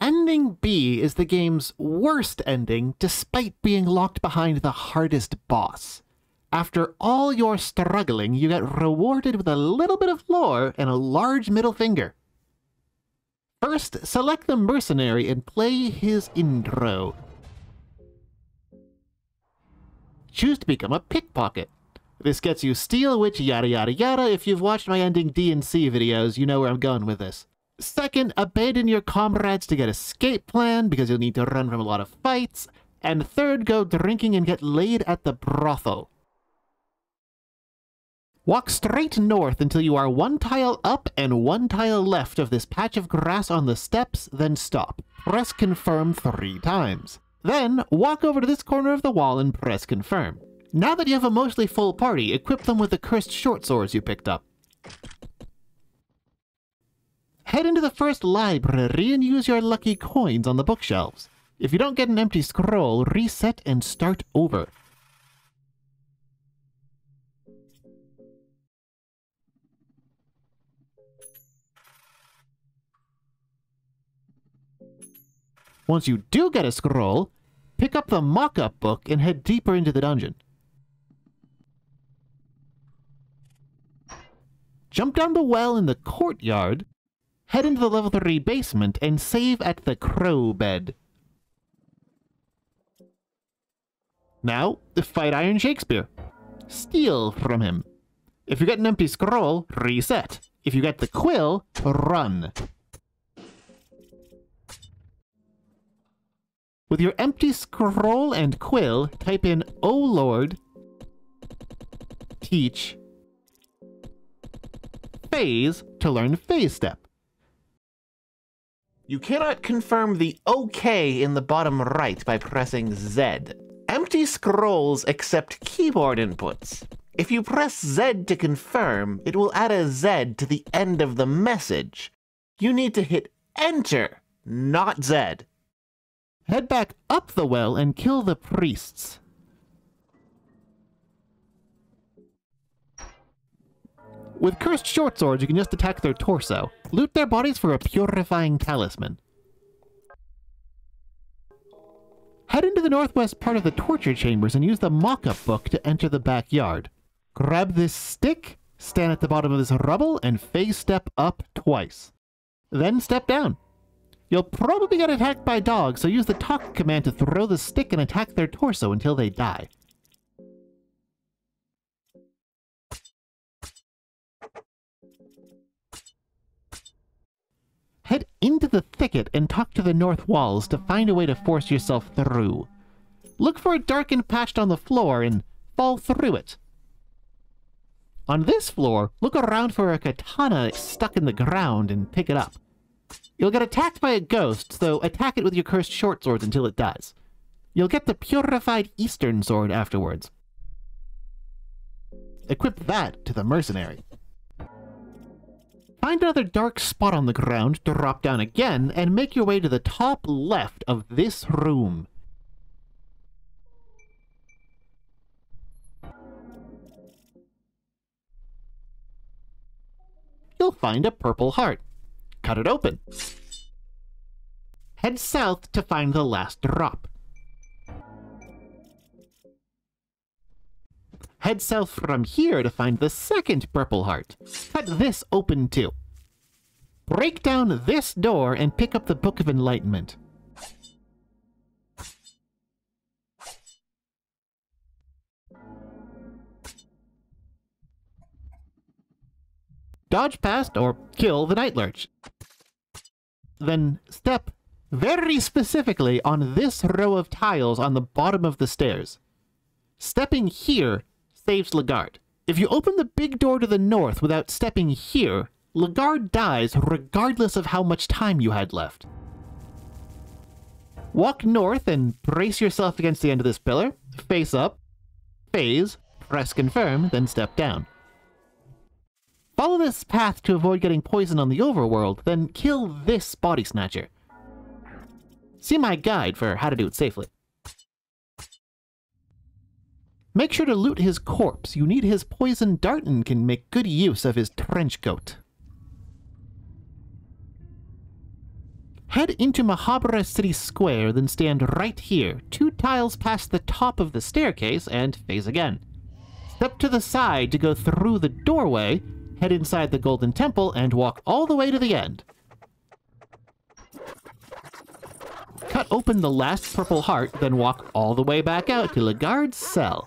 Ending B is the game's worst ending despite being locked behind the hardest boss. After all your struggling, you get rewarded with a little bit of lore and a large middle finger. First, select the mercenary and play his intro. Choose to become a pickpocket. This gets you steal, witch, yada yada yada. If you've watched my ending D and C videos, you know where I'm going with this. Second, abandon your comrades to get escape plan because you'll need to run from a lot of fights. And third, go drinking and get laid at the brothel. Walk straight north until you are one tile up and one tile left of this patch of grass on the steps, then stop. Press confirm three times. Then, walk over to this corner of the wall and press confirm. Now that you have a mostly full party, equip them with the cursed short swords you picked up. Head into the first library and use your lucky coins on the bookshelves. If you don't get an empty scroll, reset and start over. Once you do get a scroll, pick up the mock-up book and head deeper into the dungeon. Jump down the well in the courtyard, head into the level 3 basement, and save at the crow bed. Now, fight Iron Shakespeare. Steal from him. If you get an empty scroll, reset. If you get the quill, run. With your empty scroll and quill, type in, O Lord, teach phase to learn phase step. You cannot confirm the OK in the bottom right by pressing Z. Empty scrolls accept keyboard inputs. If you press Z to confirm, it will add a Z to the end of the message. You need to hit Enter, not Z. Head back up the well and kill the priests. With cursed short swords, you can just attack their torso. Loot their bodies for a purifying talisman. Head into the northwest part of the torture chambers and use the mock-up book to enter the backyard. Grab this stick, stand at the bottom of this rubble, and phase step up twice. Then step down. You'll probably get attacked by dogs, so use the talk command to throw the stick and attack their torso until they die. Into the thicket and talk to the north walls to find a way to force yourself through. Look for a darkened patch on the floor and fall through it. On this floor, look around for a katana stuck in the ground and pick it up. You'll get attacked by a ghost, so attack it with your cursed short swords until it dies. You'll get the purified eastern sword afterwards. Equip that to the mercenary. Find another dark spot on the ground, drop down again, and make your way to the top left of this room. You'll find a purple heart. Cut it open. Head south to find the last drop. Head south from here to find the second purple heart. Cut this open too. Break down this door and pick up the Book of Enlightenment. Dodge past or kill the Night Lurch. Then step very specifically on this row of tiles on the bottom of the stairs. Stepping here saves Le'garde. If you open the big door to the north without stepping here, Le'garde dies regardless of how much time you had left. Walk north and brace yourself against the end of this pillar, face up, phase, press confirm, then step down. Follow this path to avoid getting poisoned on the overworld, then kill this body snatcher. See my guide for how to do it safely. Make sure to loot his corpse. You need his poison dart and can make good use of his trench coat. Head into Mahabre City Square, then stand right here, two tiles past the top of the staircase, and face again. Step to the side to go through the doorway, head inside the Golden Temple, and walk all the way to the end. Cut open the last purple heart, then walk all the way back out to Le'garde's cell.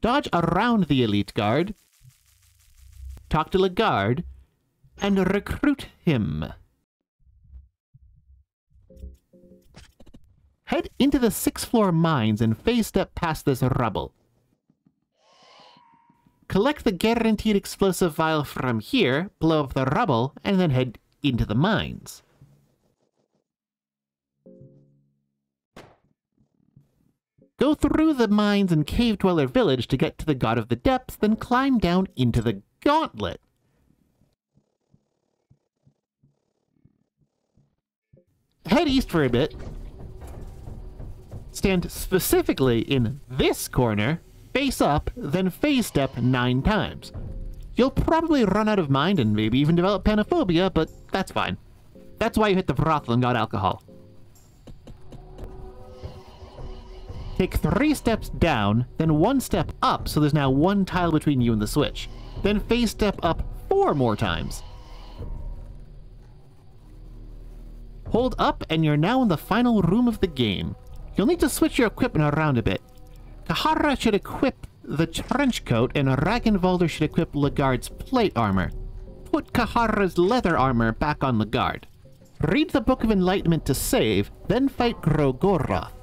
Dodge around the elite guard, talk to Le'garde, and recruit him. Head into the sixth floor mines and phase step past this rubble. Collect the guaranteed explosive vial from here, blow up the rubble, and then head into the mines. Go through the mines and cave dweller village to get to the god of the depths, then climb down into the gauntlet. Head east for a bit. Stand specifically in this corner, face up, then phase step nine times. You'll probably run out of mind and maybe even develop panophobia, but that's fine. That's why you hit the brothel and got alcohol. Take three steps down, then one step up, so there's now one tile between you and the switch. Then phase step up four more times. Hold up, and you're now in the final room of the game. You'll need to switch your equipment around a bit. Cahara should equip the trench coat, and Ragnvaldr should equip Le'garde's plate armor. Put Cahara's leather armor back on Le'garde. Read the Book of Enlightenment to save, then fight Gro-goroth.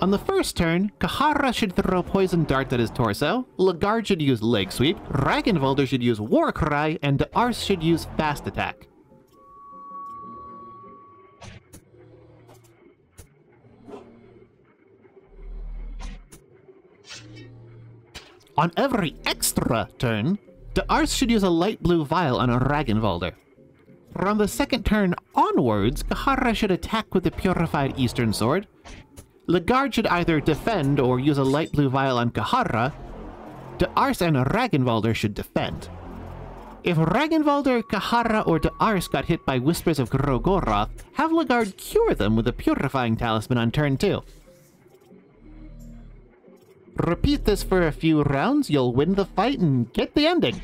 On the first turn, Cahara should throw Poison Dart at his torso, Le'garde should use Leg Sweep, Ragnvaldr should use War Cry, and D'Arce should use Fast Attack. On every extra turn, the D'Arce should use a light blue vial on a Ragnvaldr. From the second turn onwards, Cahara should attack with the Purified Eastern Sword, Le'garde should either defend or use a light blue vial on Cahara. D'Arce and Ragnvaldr should defend. If Ragnvaldr, Cahara, or D'Arce got hit by Whispers of Gro-goroth, have Le'garde cure them with a Purifying Talisman on turn 2. Repeat this for a few rounds, you'll win the fight and get the ending.